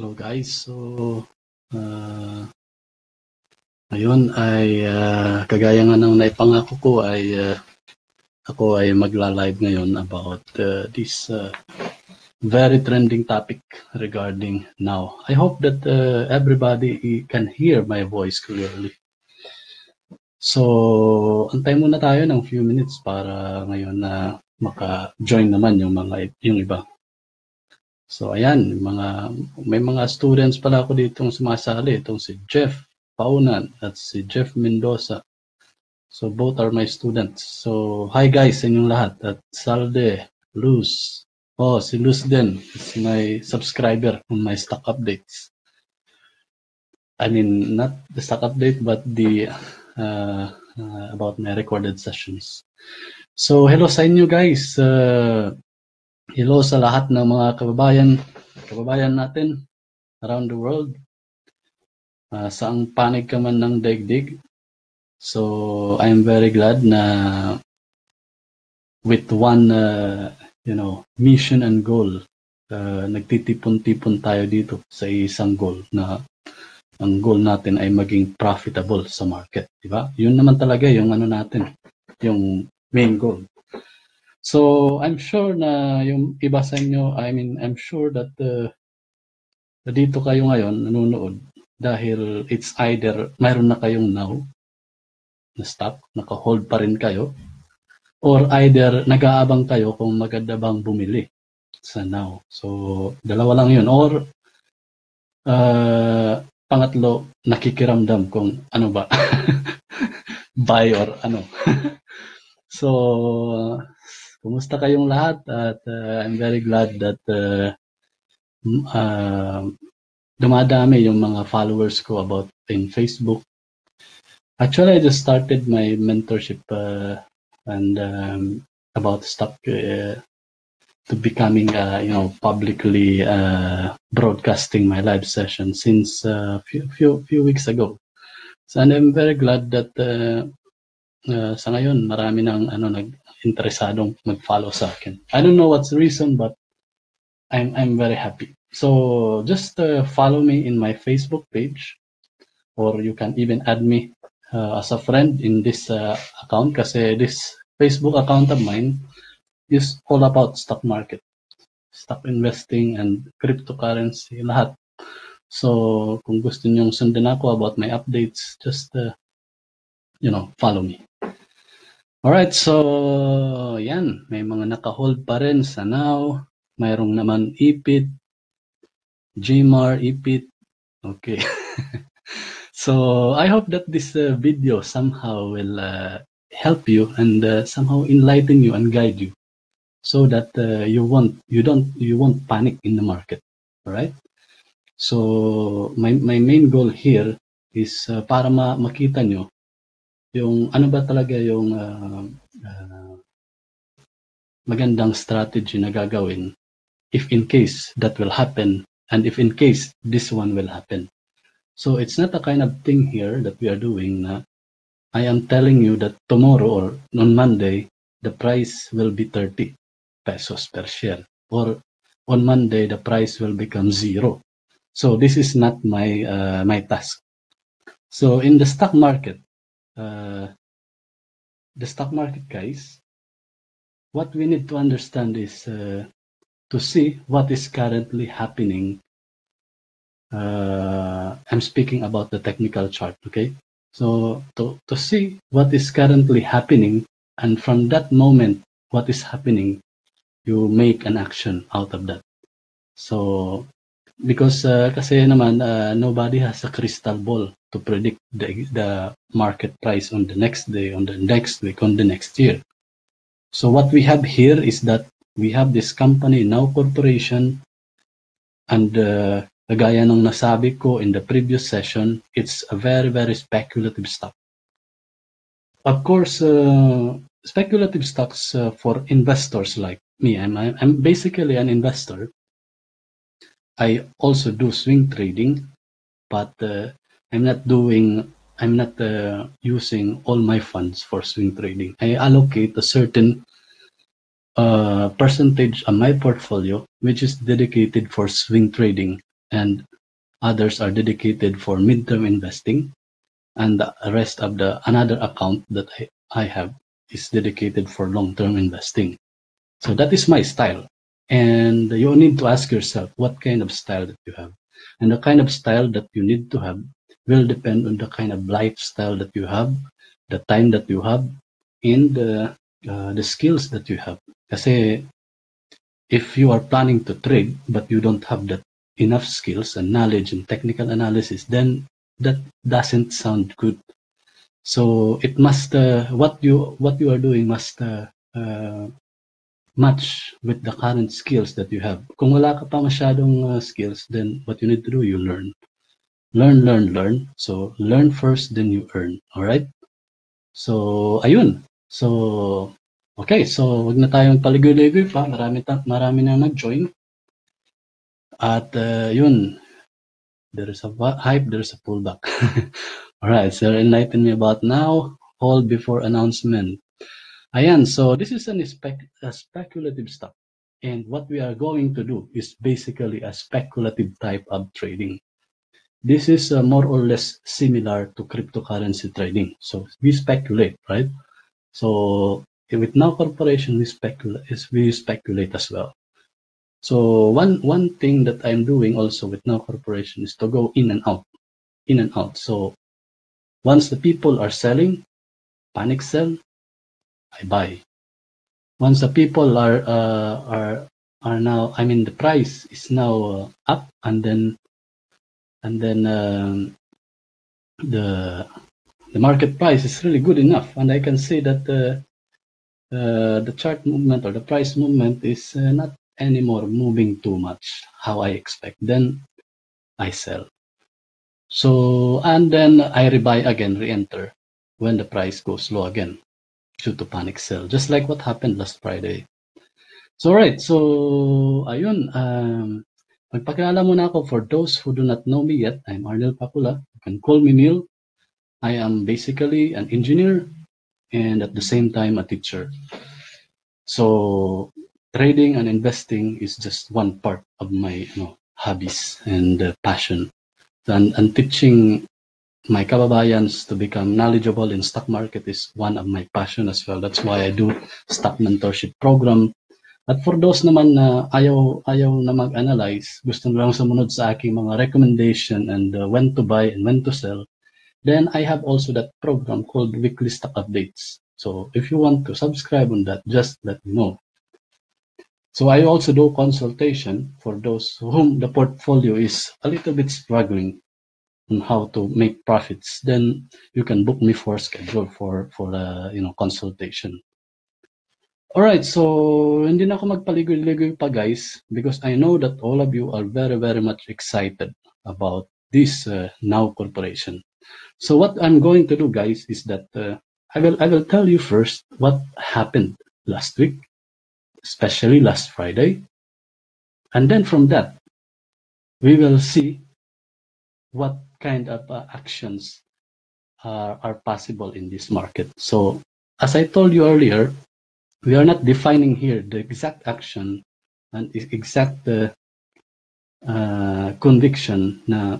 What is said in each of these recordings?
Hello guys. So, uh, ngayon ay uh, kagaya nga ng naipangako ko ay uh, ako ay magla-live ngayon about uh, this uh, very trending topic regarding now. I hope that uh, everybody can hear my voice clearly. So, antay muna tayo ng few minutes para ngayon na maka-join naman yung mga yung iba. So ayan, mga may mga students pala ako dito sumasali, itong si Jeff Paunan at si Jeff Mendoza. So both are my students. So hi guys sa inyong lahat at Salde, Luz. Oh, si Luz din is my subscriber on my stock updates. I mean, not the stock update but the uh, uh, about my recorded sessions. So hello sa inyo guys. Uh, Hello sa lahat ng mga kababayan, kababayan natin around the world. Uh, saang panig ka man ng daigdig. So, I'm very glad na with one, uh, you know, mission and goal, uh, nagtitipon-tipon tayo dito sa isang goal na ang goal natin ay maging profitable sa market, di ba? Yun naman talaga yung ano natin, yung main goal. So, I'm sure na yung iba sa inyo, I mean, I'm sure that uh, dito kayo ngayon nanonood dahil it's either mayroon na kayong now na stop, naka-hold pa rin kayo, or either nag-aabang kayo kung maganda bang bumili sa now. So, dalawa lang yun. Or, uh, pangatlo, nakikiramdam kung ano ba, buy or ano. so, Kumusta kayong lahat? At uh, I'm very glad that uh, uh, dumadami yung mga followers ko about in Facebook. Actually, I just started my mentorship uh, and um, about stock uh, to becoming, uh, you know, publicly uh, broadcasting my live session since a uh, few, few, few weeks ago. So, and I'm very glad that uh, uh, sa ngayon marami nang ano nag interesadong mag-follow sa akin. I don't know what's the reason, but I'm I'm very happy. So just uh, follow me in my Facebook page, or you can even add me uh, as a friend in this uh, account kasi this Facebook account of mine is all about stock market, stock investing and cryptocurrency, lahat. So kung gusto niyo sundan ako about my updates, just uh, you know, follow me. Alright, so yan, may mga naka-hold pa rin sa now. Mayroong naman ipit, Gmar, ipit. Okay. so I hope that this uh, video somehow will uh, help you and uh, somehow enlighten you and guide you so that uh, you won't you don't you won't panic in the market. All right? So my my main goal here is uh, para ma makita nyo yung ano ba talaga yung uh, uh, magandang strategy na gagawin if in case that will happen and if in case this one will happen. So it's not a kind of thing here that we are doing na I am telling you that tomorrow or on Monday the price will be 30 pesos per share or on Monday the price will become zero. So this is not my uh, my task. So in the stock market, uh, the stock market, guys, what we need to understand is uh, to see what is currently happening. Uh, I'm speaking about the technical chart, okay? So to, to see what is currently happening, and from that moment, what is happening, you make an action out of that. So because uh, kasi naman uh, nobody has a crystal ball to predict the, the market price on the next day, on the next week, on the next year. So what we have here is that we have this company, Now Corporation, and uh, gaya ng nasabi ko in the previous session, it's a very, very speculative stock. Of course, uh, speculative stocks uh, for investors like me, I'm, I'm basically an investor. I also do swing trading, but uh, I'm not doing, I'm not uh, using all my funds for swing trading. I allocate a certain uh, percentage of my portfolio, which is dedicated for swing trading. and others are dedicated for midterm investing and the rest of the another account that I, I have is dedicated for long-term investing. So that is my style. And you need to ask yourself what kind of style that you have. And the kind of style that you need to have will depend on the kind of lifestyle that you have, the time that you have, and the, uh, the skills that you have. Kasi if you are planning to trade but you don't have that enough skills and knowledge and technical analysis, then that doesn't sound good. So it must uh, what you what you are doing must uh, uh, match with the current skills that you have. Kung wala ka pa masyadong uh, skills, then what you need to do, you learn. Learn, learn, learn. So learn first, then you earn. All right? So ayun. So okay, so wag na tayong paligoy-ligoy pa. Marami ta marami na nag-join. At uh, yun, there is a hype, there is a pullback. All right, so enlighten me about now, hold before announcement. Ayan, so this is an spec a speculative stuff. And what we are going to do is basically a speculative type of trading. This is uh, more or less similar to cryptocurrency trading. So we speculate, right? So with Now Corporation, we speculate, we speculate as well. So one one thing that I'm doing also with Now Corporation is to go in and out, in and out. So once the people are selling, panic sell, I buy. Once the people are uh, are are now, I mean, the price is now uh, up, and then and then um, the the market price is really good enough, and I can say that the uh, the chart movement or the price movement is uh, not anymore moving too much how I expect. Then I sell. So, and then I rebuy again, re-enter when the price goes low again due to panic sell, just like what happened last Friday. So, right. So, ayun. Um, magpakilala muna ako for those who do not know me yet. I'm Arnel Papula. You can call me Neil. I am basically an engineer and at the same time a teacher. So, trading and investing is just one part of my you know, hobbies and uh, passion and, and teaching my kababayans to become knowledgeable in stock market is one of my passion as well. That's why I do stock mentorship program. At for those naman na ayaw, ayaw na mag-analyze, gusto lang sumunod sa aking mga recommendation and uh, when to buy and when to sell, then I have also that program called Weekly Stock Updates. So if you want to subscribe on that, just let me know. So I also do consultation for those whom the portfolio is a little bit struggling on how to make profits. Then you can book me for schedule for for a you know consultation. All right, so hindi na ako magpaligoy-ligoy pa guys because I know that all of you are very very much excited about this uh, Now Corporation. So what I'm going to do guys is that uh, I will I will tell you first what happened last week especially last Friday. And then from that, we will see what kind of uh, actions are, are possible in this market. So, as I told you earlier, we are not defining here the exact action and exact uh, uh, conviction na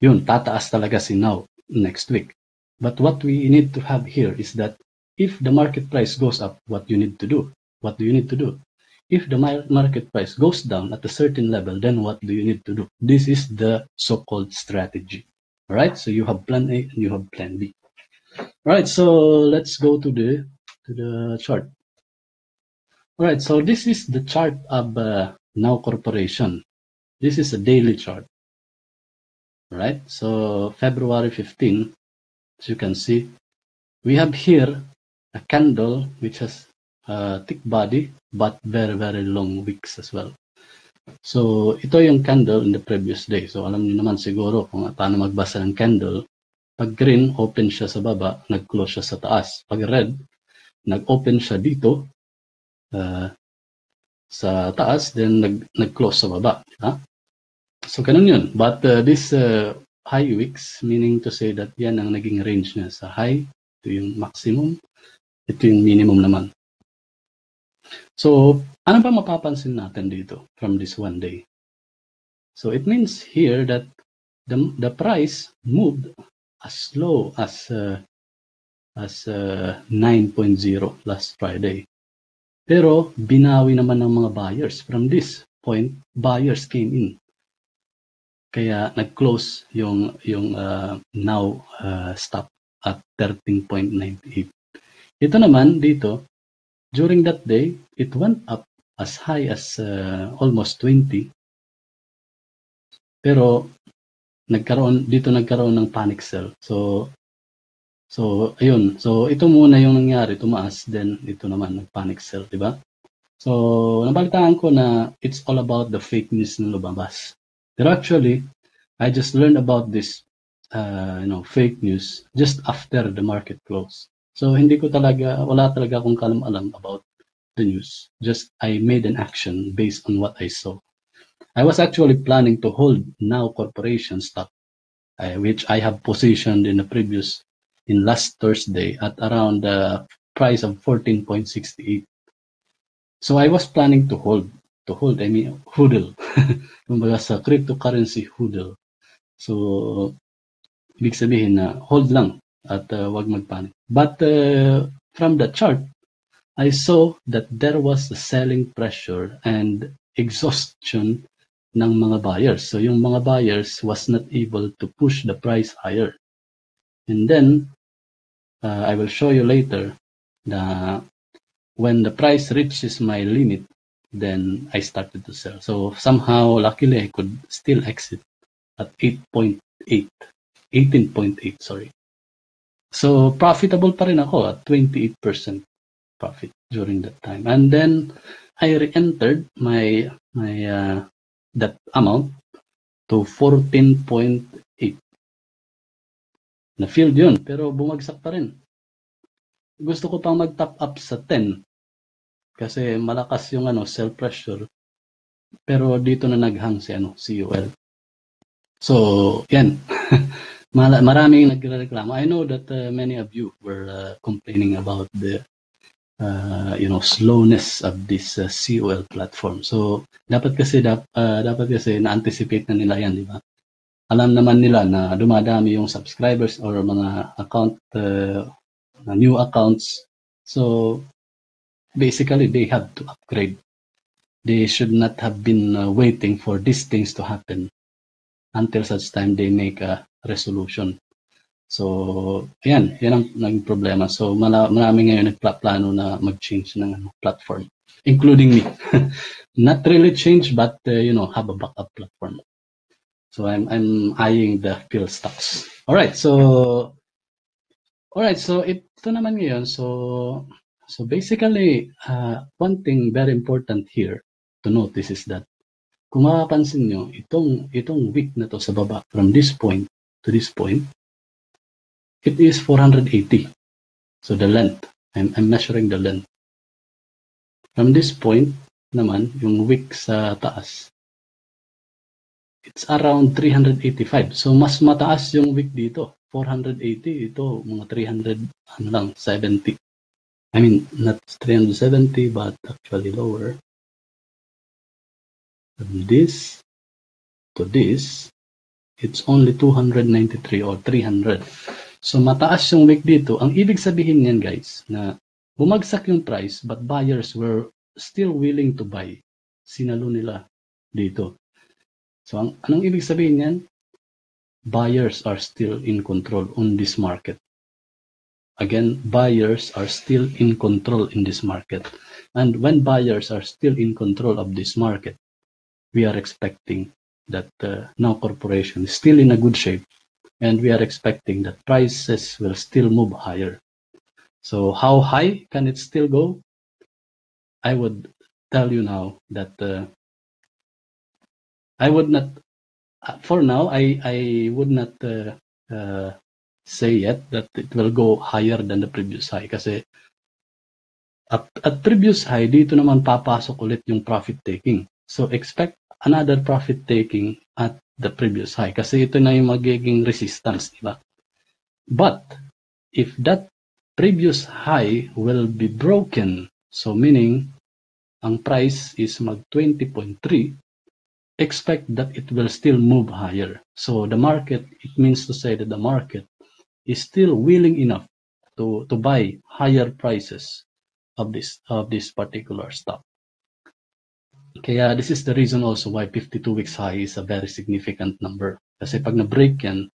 yun, tataas talaga si now next week. But what we need to have here is that if the market price goes up, what you need to do? what do you need to do? If the market price goes down at a certain level, then what do you need to do? This is the so-called strategy. Right, so you have plan A and you have plan B. Right, so let's go to the to the chart. All right, so this is the chart of uh, Now Corporation. This is a daily chart. All right, so February 15, as you can see, we have here a candle which has uh, thick body but very very long wicks as well. So ito yung candle in the previous day. So alam niyo naman siguro kung paano magbasa ng candle. Pag green, open siya sa baba, nag-close siya sa taas. Pag red, nag-open siya dito uh, sa taas, then nag- nag-close sa baba. Ha? So ganun yun. But uh, this uh, high wicks, meaning to say that yan ang naging range niya sa high, ito yung maximum, ito yung minimum naman. So, ano ba mapapansin natin dito from this one day? So it means here that the, the price moved as low as uh, as uh, 9.0 last Friday. Pero binawi naman ng mga buyers. From this point, buyers came in. Kaya nag-close yung yung uh, now uh, stop at 13.98. Ito naman dito, during that day, it went up as high as uh, almost 20. Pero nagkaroon dito nagkaroon ng panic sell. So so ayun. So ito muna yung nangyari, tumaas then ito naman nag-panic sell, di ba? So nabalitaan ko na it's all about the fake news na lumabas. Pero actually, I just learned about this uh, you know, fake news just after the market close. So hindi ko talaga wala talaga akong kalam-alam about the news. Just I made an action based on what I saw. I was actually planning to hold Now Corporation stock, uh, which I have positioned in the previous, in last Thursday at around the price of 14.68. So I was planning to hold, to hold, I mean, hodl. Kumbaga sa cryptocurrency hodl. So, ibig sabihin na hold lang at uh, wag magpanic. But uh, from the chart, I saw that there was a selling pressure and exhaustion ng mga buyers. So yung mga buyers was not able to push the price higher. And then, uh, I will show you later na when the price reaches my limit, then I started to sell. So somehow, luckily, I could still exit at 8.8, 18.8, sorry. So profitable pa rin ako at 28% profit during that time. And then I re-entered my my uh, that amount to 14.8. Na-filled yun, pero bumagsak pa rin. Gusto ko pang mag-top up sa 10 kasi malakas yung ano, sell pressure. Pero dito na naghang si ano, CUL. So, yan. Maraming nagreklamo. I know that uh, many of you were uh, complaining about the uh, you know slowness of this uh, COL platform. So dapat kasi dap, uh, dapat kasi na-anticipate na nila 'yan, di ba? Alam naman nila na dumadami yung subscribers or mga account uh, new accounts. So basically they have to upgrade. They should not have been uh, waiting for these things to happen until such time they make a resolution. So, ayan, yan ang naging problema. So, marami ngayon nagplano na mag-change ng ano, platform, including me. Not really change, but, uh, you know, have a backup platform. So, I'm, I'm eyeing the field stocks. All right, so, all right, so ito naman ngayon. So, so basically, uh, one thing very important here to notice is that kung mapapansin nyo, itong, itong wick na to sa baba, from this point to this point, it is 480. So the length, I'm, I'm measuring the length. From this point naman, yung wick sa taas, it's around 385. So mas mataas yung wick dito. 480, ito mga 300, ano lang, 70. I mean, not 370, but actually lower. This to this, it's only 293 or 300. So mataas yung wick dito. Ang ibig sabihin niyan guys, na bumagsak yung price but buyers were still willing to buy. Sinalo nila dito. So ang, anong ibig sabihin niyan? Buyers are still in control on this market. Again, buyers are still in control in this market. And when buyers are still in control of this market, we are expecting that uh, now corporation is still in a good shape and we are expecting that prices will still move higher. So how high can it still go? I would tell you now that uh, I would not, uh, for now, I, I would not uh, uh, say yet that it will go higher than the previous high kasi at, at previous high, dito naman papasok ulit yung profit taking. So expect another profit taking at the previous high kasi ito na yung magiging resistance, di ba? But if that previous high will be broken, so meaning ang price is mag 20.3, expect that it will still move higher. So the market, it means to say that the market is still willing enough to, to buy higher prices of this of this particular stock. Kaya this is the reason also why 52 weeks high is a very significant number. Kasi pag na-break yan,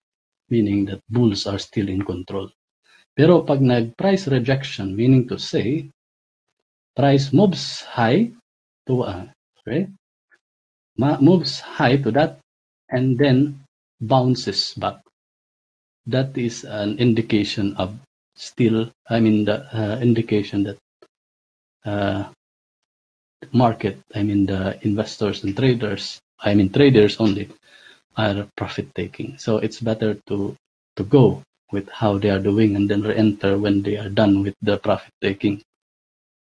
meaning that bulls are still in control. Pero pag nag-price rejection, meaning to say, price moves high to, uh, sorry, moves high to that and then bounces back. That is an indication of still, I mean, the uh, indication that uh, market, I mean, the investors and traders, I mean, traders only are profit taking. So it's better to, to go with how they are doing and then re-enter when they are done with the profit taking.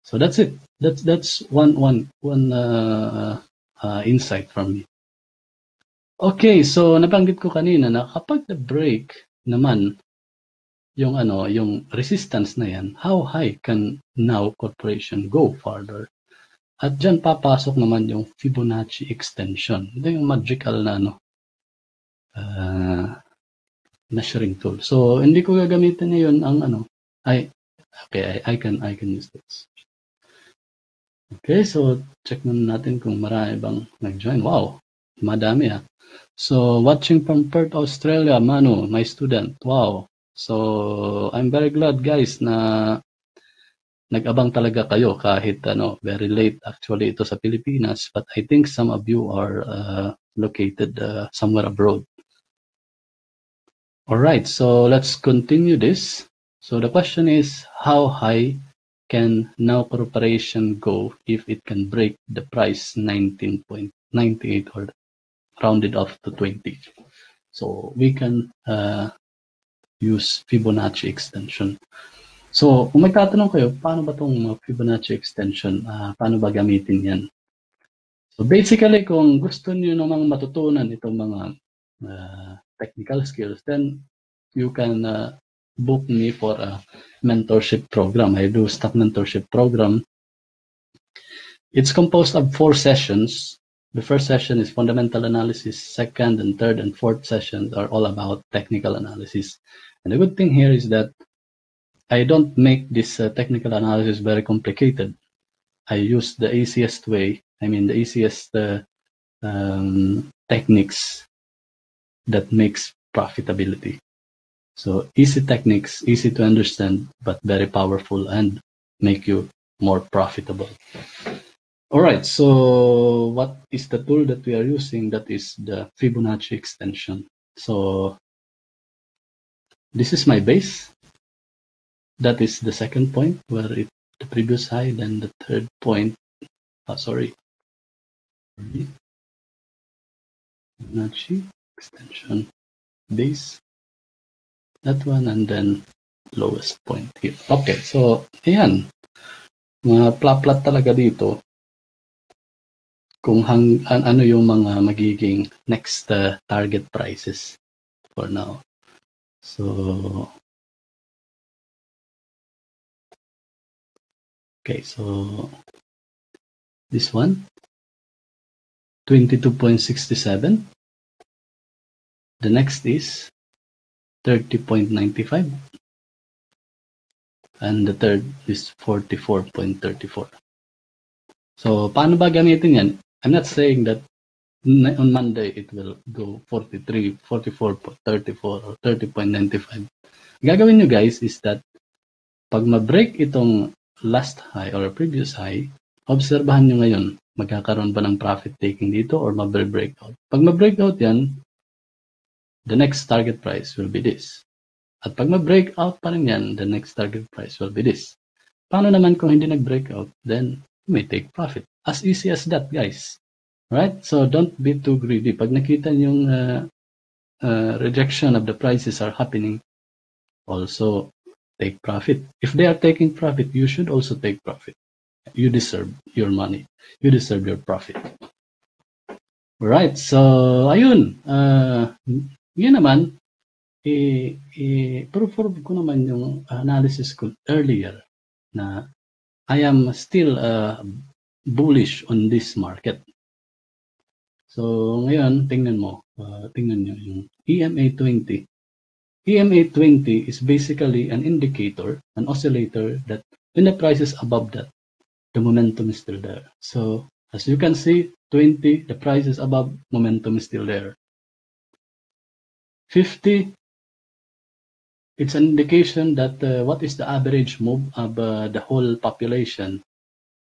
So that's it. That's that's one one one uh, uh, insight from me. Okay, so nabanggit ko kanina na kapag the break naman yung ano, yung resistance na yan, how high can now corporation go further? At dyan papasok naman yung Fibonacci extension. Ito yung magical na ano, uh, measuring tool. So, hindi ko gagamitin ngayon ang ano, ay, okay, I, I can, I can use this. Okay, so check muna natin kung marami bang nag-join. Wow, madami ah. So, watching from Perth, Australia, Manu, my student. Wow. So, I'm very glad guys na nag-abang talaga kayo kahit ano, very late actually ito sa Pilipinas. But I think some of you are uh, located uh, somewhere abroad. All right, so let's continue this. So the question is, how high can now corporation go if it can break the price 19.98 or rounded off to 20. So we can uh, use Fibonacci extension. So kung magtatanong kayo, paano ba itong Fibonacci extension? Uh, paano ba gamitin yan? So basically, kung gusto niyo namang matutunan itong mga uh, technical skills, then you can uh, book me for a mentorship program. I do stock mentorship program. It's composed of four sessions. The first session is fundamental analysis. Second and third and fourth sessions are all about technical analysis. And the good thing here is that I don't make this uh, technical analysis very complicated. I use the easiest way, I mean the easiest uh, um, techniques that makes profitability. So easy techniques, easy to understand, but very powerful and make you more profitable. All right, so what is the tool that we are using? That is the Fibonacci extension. So this is my base. That is the second point where it the previous high, then the third point. Oh, sorry. Fibonacci extension base that one and then lowest point here. Okay, so ayan. Mga plot-plot talaga dito kung hang, an, ano yung mga magiging next uh, target prices for now. So Okay, so this one 22.67 the next is 30.95 and the third is 44.34. So, paano ba gamitin yan? I'm not saying that on Monday it will go 43, 44, 34, or 30.95. Gagawin nyo guys is that pag ma-break itong last high or previous high, obserbahan nyo ngayon, magkakaroon ba ng profit taking dito or ma-breakout. Pag ma-breakout yan, the next target price will be this. At pag mag-breakout pa rin yan, the next target price will be this. Paano naman kung hindi nag-breakout? Then, you may take profit. As easy as that, guys. Right? So, don't be too greedy. Pag nakita yung uh, uh, rejection of the prices are happening, also take profit. If they are taking profit, you should also take profit. You deserve your money. You deserve your profit. Right. So, ayun. Uh, yun naman, i-perform ko naman yung analysis ko earlier na I am still uh, bullish on this market. So, ngayon, tingnan mo. Uh, tingnan nyo yung EMA 20. EMA 20 is basically an indicator, an oscillator that when the price is above that, the momentum is still there. So, as you can see, 20, the price is above, momentum is still there. 50, it's an indication that uh, what is the average move of uh, the whole population,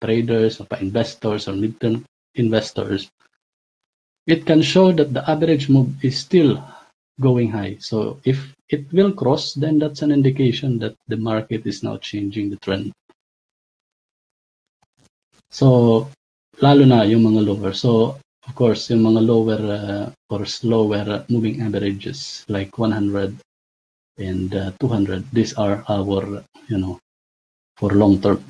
traders, or investors, or midterm investors. It can show that the average move is still going high. So if it will cross, then that's an indication that the market is now changing the trend. So, lalo na yung mga lower. So, of course, yung mga lower uh, or slower moving averages like 100 and uh, 200, these are our, you know, for long term.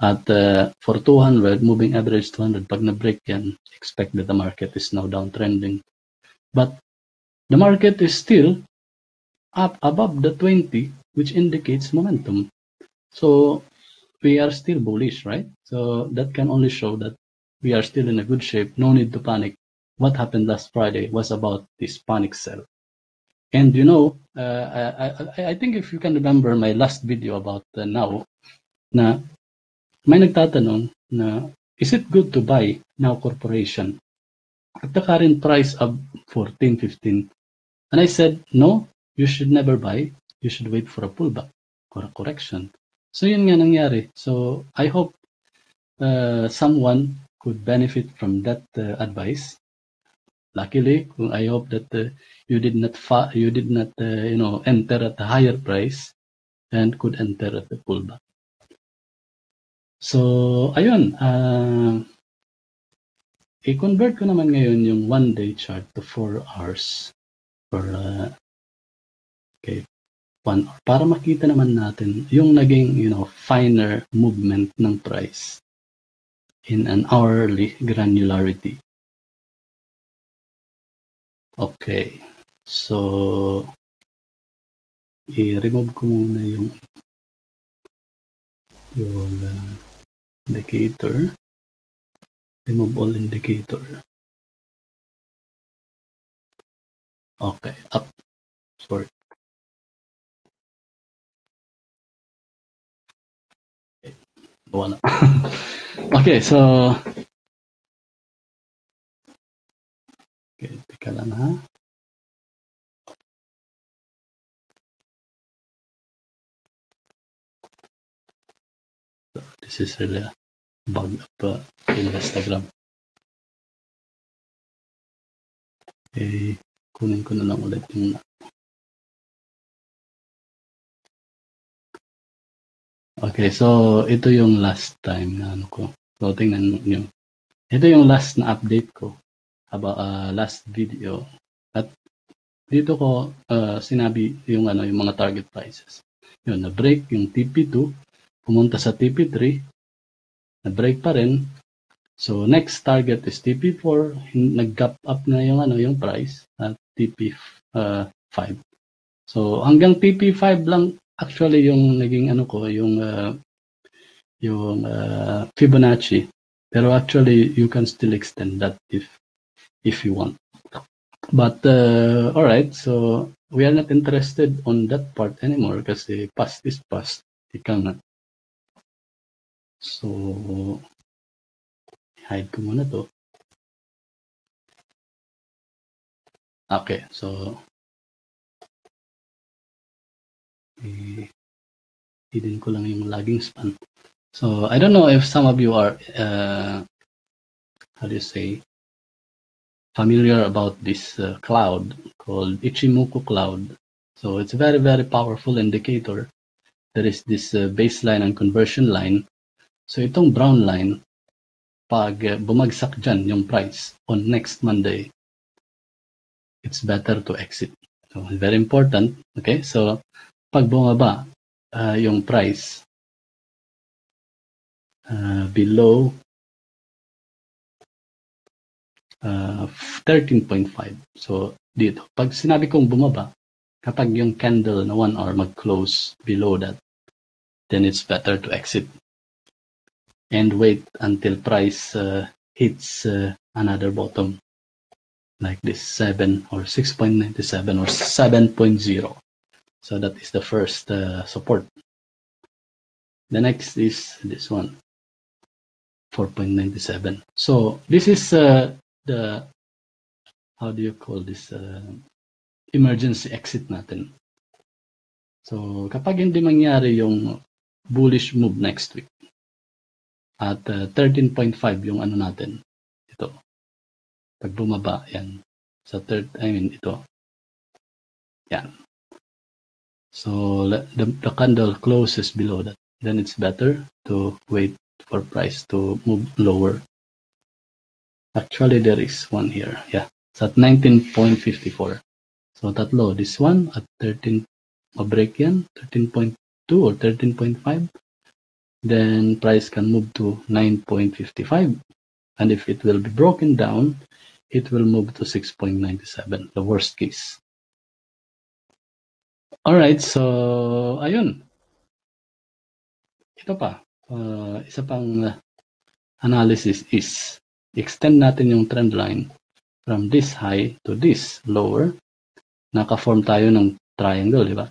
At uh, for 200, moving average 200, pag na-break yan, expect that the market is now downtrending. But the market is still up above the 20, which indicates momentum. So we are still bullish, right? So that can only show that we are still in a good shape. No need to panic. What happened last Friday was about this panic sell. And you know, uh, I, I, I think if you can remember my last video about uh, now, na may nagtatanong na is it good to buy now corporation at the current price of 14, 15? And I said, no, you should never buy. You should wait for a pullback or a correction. So yun nga nangyari. So I hope uh, someone could benefit from that uh, advice. Luckily, I hope that uh, you did not fa- you did not uh, you know enter at a higher price and could enter at the pullback. So, ayun, uh, i-convert ko naman ngayon yung one day chart to 4 hours for okay, one hour para makita naman natin yung naging you know finer movement ng price in an hourly granularity. Okay. So, i-remove ko muna yung yung uh, indicator. Remove all indicator. Okay, up. Sorry. Wala. okay, so Okay, teka lang ha. This is really a bug up uh, in Instagram. Eh, kunin ko na lang ulit yung Okay, so ito yung last time na ano ko. So tingnan nyo. Ito yung last na update ko about uh, last video. At dito ko uh, sinabi yung ano yung mga target prices. Yun, na-break yung TP2 pumunta sa TP3, na-break pa rin. So next target is TP4, nag-gap up na yung ano yung price at TP5. Uh, so hanggang TP5 lang actually yung naging ano ko yung uh, yung uh, Fibonacci. Pero actually you can still extend that if if you want. But uh, all right, so we are not interested on that part anymore kasi past is past. Ika nga. So, hide ko muna to. Okay, so, eh, hidden ko lang yung lagging span. So, I don't know if some of you are, uh, how do you say, familiar about this uh, cloud called Ichimoku cloud. So, it's a very, very powerful indicator. There is this uh, baseline and conversion line So itong brown line, pag bumagsak dyan yung price on next Monday, it's better to exit. So very important. Okay, so pag uh, yung price uh, below uh, 13.5. So dito, pag sinabi kong bumaba, kapag yung candle na 1 hour mag-close below that, then it's better to exit and wait until price uh, hits uh, another bottom. like this 7 or 6.97 or 7.0 so that is the first uh, support. The next is this one 4.97 so this is uh, the how do you call this uh, emergency exit natin? So kapag hindi mangyari yung bullish move next week at uh, 13.5 yung ano natin ito. Pag bumaba yan. Sa third I mean ito. Yan so the, the candle closes below that. Then it's better to wait for price to move lower. Actually there is one here. Yeah it's at 19.54 so that low this one at 13 ma-break yan 13.2 or 13.5 then price can move to 9.55 and if it will be broken down it will move to 6.97 the worst case all right so ayun. Ito pa. Uh, isa pang analysis is extend natin yung trend line from this high to this lower. Naka-form tayo ng triangle di ba?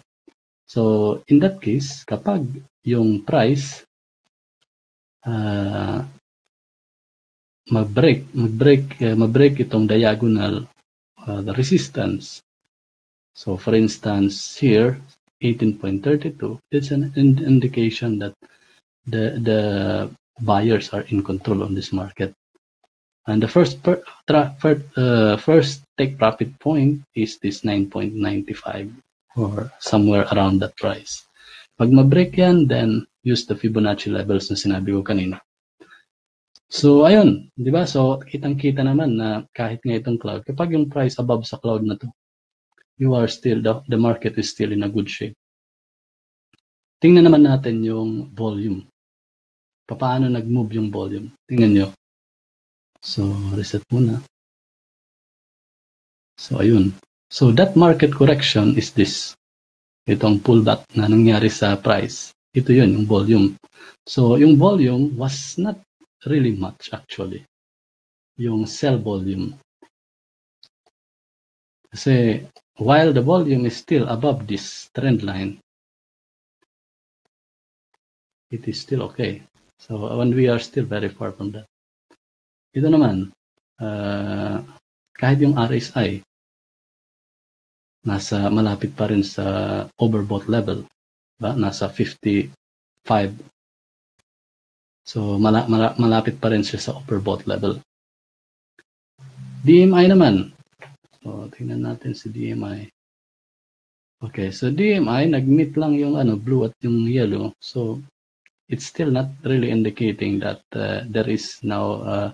So, in that case, kapag yung price uh, mag-break, mag-break, uh, mag-break itong diagonal uh, the resistance. So, for instance, here, 18.32, it's an ind indication that the the buyers are in control on this market. And the first per, tra, first, uh, first take profit point is this 9.95 or somewhere around that price. Pag ma-break yan, then use the Fibonacci levels na sinabi ko kanina. So, ayun, di ba? So, kitang-kita naman na kahit nga itong cloud, kapag yung price above sa cloud na to, you are still, the, the market is still in a good shape. Tingnan naman natin yung volume. Paano nag-move yung volume? Tingnan nyo. So, reset muna. So, ayun. So that market correction is this. Itong pullback na nangyari sa price. Ito yun, yung volume. So yung volume was not really much actually. Yung sell volume. Kasi while the volume is still above this trend line, it is still okay. So when we are still very far from that. Ito naman, uh, kahit yung RSI, nasa malapit pa rin sa overbought level. Ba? Nasa 55. So mala, mala, malapit pa rin siya sa overbought level. DMI naman. So tingnan natin si DMI. Okay, so DMI nag-meet lang yung ano blue at yung yellow. So it's still not really indicating that uh, there is now uh,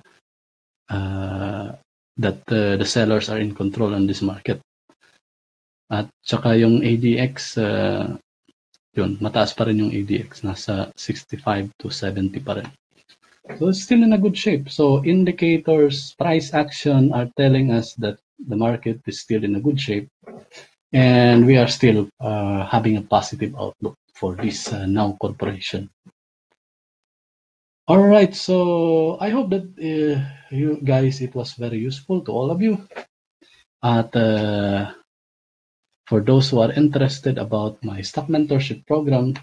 uh, that uh, the sellers are in control on this market. At saka yung ADX, uh, yun, mataas pa rin yung ADX. Nasa 65 to 70 pa rin. So it's still in a good shape. So indicators, price action are telling us that the market is still in a good shape. And we are still uh, having a positive outlook for this uh, Now Corporation. All right, so I hope that uh, you guys, it was very useful to all of you. At for those who are interested about my stock mentorship program,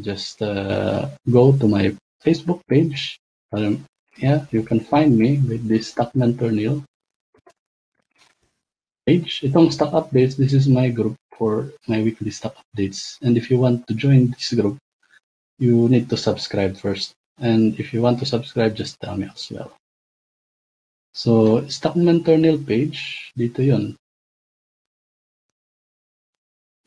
just uh, go to my Facebook page. Um, yeah, you can find me with this stock mentor Neil page. Itong stock updates, this is my group for my weekly stock updates. And if you want to join this group, you need to subscribe first. And if you want to subscribe, just tell me as well. So, stock mentor Neil page, dito yun.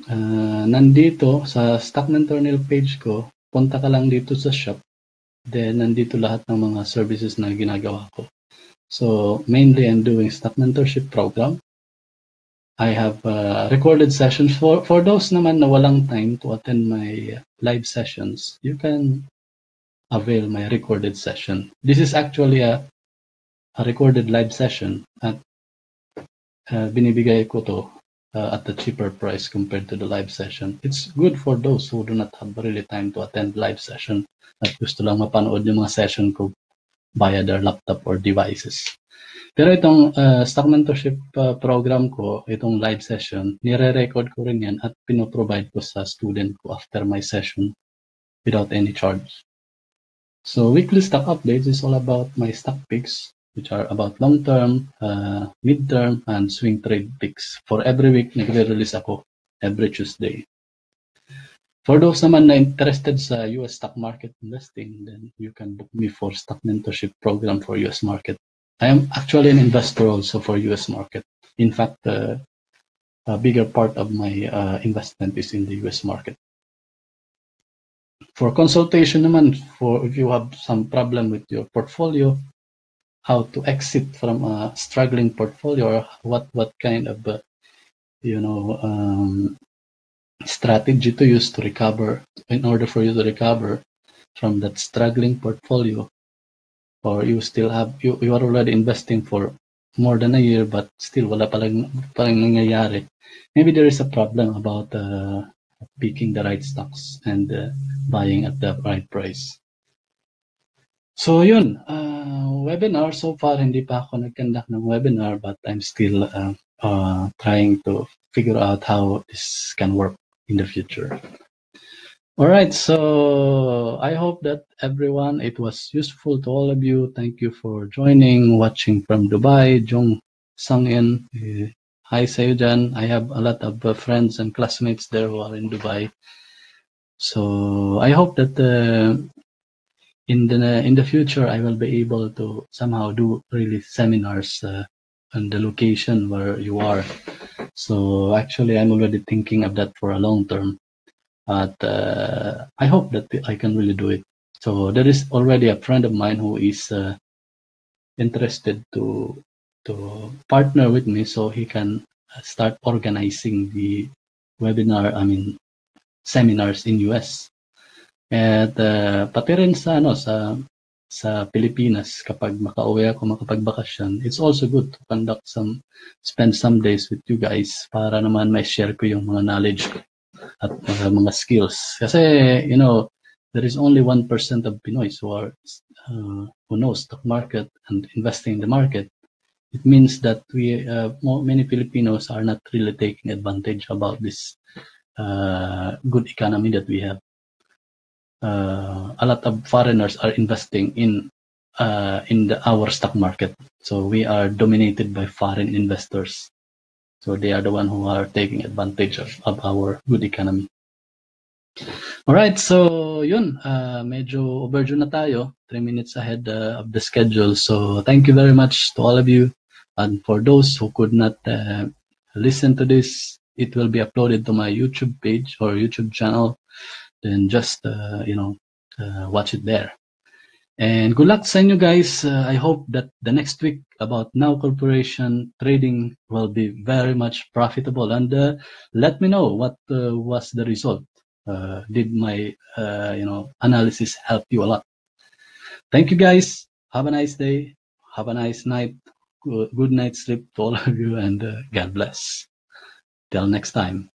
uh, nandito sa Stock Mentor Nil page ko, punta ka lang dito sa shop. Then, nandito lahat ng mga services na ginagawa ko. So, mainly I'm doing stock mentorship program. I have uh, recorded sessions for for those naman na walang time to attend my live sessions. You can avail my recorded session. This is actually a a recorded live session at uh, binibigay ko to uh, at a cheaper price compared to the live session. It's good for those who do not have really time to attend live session at gusto lang mapanood yung mga session ko via their laptop or devices. Pero itong uh, stock mentorship uh, program ko, itong live session, nire-record ko rin yan at pinoprovide ko sa student ko after my session without any charge. So weekly stock updates is all about my stock picks, which are about long-term, uh, mid-term, and swing trade picks. For every week, nagre-release ako every Tuesday. For those naman na interested sa US stock market investing, then you can book me for stock mentorship program for US market. I am actually an investor also for US market. In fact, uh, a bigger part of my uh, investment is in the US market. For consultation naman, for if you have some problem with your portfolio, how to exit from a struggling portfolio, or what what kind of uh, you know um, strategy to use to recover in order for you to recover from that struggling portfolio or you still have you, you are already investing for more than a year but still wala palang palang nangyayari. Maybe there is a problem about uh, picking the right stocks and uh, buying at the right price. So yun uh, webinar. So far hindi pa ako nagkandak ng webinar but I'm still uh, uh, trying to figure out how this can work in the future all right, so I hope that everyone, it was useful to all of you. Thank you for joining, watching from Dubai. Jong Sangin, uh, hi Sayujan. I have a lot of uh, friends and classmates there who are in Dubai. So I hope that uh, in the in the future I will be able to somehow do really seminars uh, on the location where you are. So actually, I'm already thinking of that for a long term. But uh, I hope that I can really do it. So there is already a friend of mine who is uh, interested to to partner with me so he can start organizing the webinar, I mean, seminars in US. At uh, pati rin sa, ano, sa, sa Pilipinas, kapag makauwi ako makapagbakasyon, it's also good to conduct some, spend some days with you guys para naman may share ko yung mga knowledge ko at mga, mga skills. Kasi, you know, there is only 1% of Pinoys who are uh, who knows stock market and investing in the market. It means that we uh, many Filipinos are not really taking advantage about this uh, good economy that we have. Uh, a lot of foreigners are investing in uh, in the our stock market, so we are dominated by foreign investors. So they are the one who are taking advantage of, of our good economy. Alright, so yun, uh, medyo overdue na tayo, 3 minutes ahead uh, of the schedule. So thank you very much to all of you. And for those who could not uh, listen to this, it will be uploaded to my YouTube page or YouTube channel. Then just, uh, you know, uh, watch it there. And good luck sa guys. Uh, I hope that the next week about Now Corporation trading will be very much profitable. And uh, let me know what uh, was the result. Uh, did my uh, you know analysis help you a lot? Thank you guys. Have a nice day. Have a nice night. Good, good night sleep to all of you, and uh, God bless. Till next time.